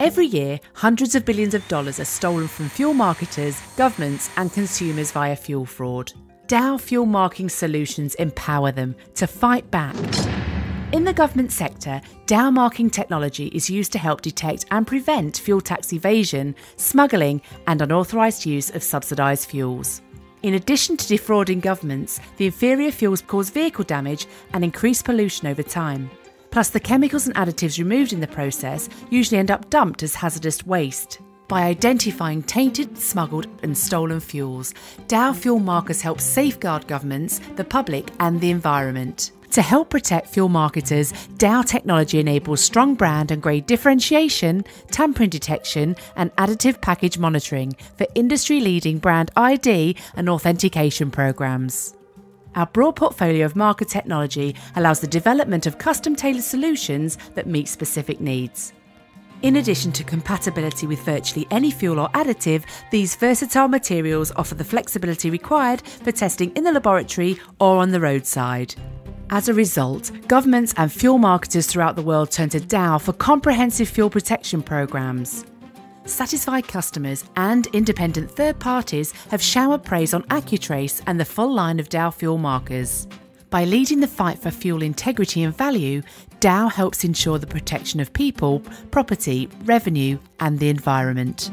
Every year, hundreds of billions of dollars are stolen from fuel marketers, governments, and consumers via fuel fraud. Dow Fuel Marking Solutions empower them to fight back. In the government sector, Dow marking technology is used to help detect and prevent fuel tax evasion, smuggling, and unauthorised use of subsidised fuels. In addition to defrauding governments, the inferior fuels cause vehicle damage and increase pollution over time. Plus, the chemicals and additives removed in the process usually end up dumped as hazardous waste. By identifying tainted, smuggled, and stolen fuels, Dow Fuel Markers help safeguard governments, the public, and the environment. To help protect fuel marketers, Dow technology enables strong brand and grade differentiation, tampering detection, and additive package monitoring for industry leading brand ID and authentication programs. Our broad portfolio of marker technology allows the development of custom tailored solutions that meet specific needs. In addition to compatibility with virtually any fuel or additive, these versatile materials offer the flexibility required for testing in the laboratory or on the roadside. As a result, governments and fuel marketers throughout the world turn to Dow for comprehensive fuel protection programs. Satisfied customers and independent third parties have showered praise on Accutrace and the full line of Dow fuel markers. By leading the fight for fuel integrity and value, Dow helps ensure the protection of people, property, revenue, and the environment.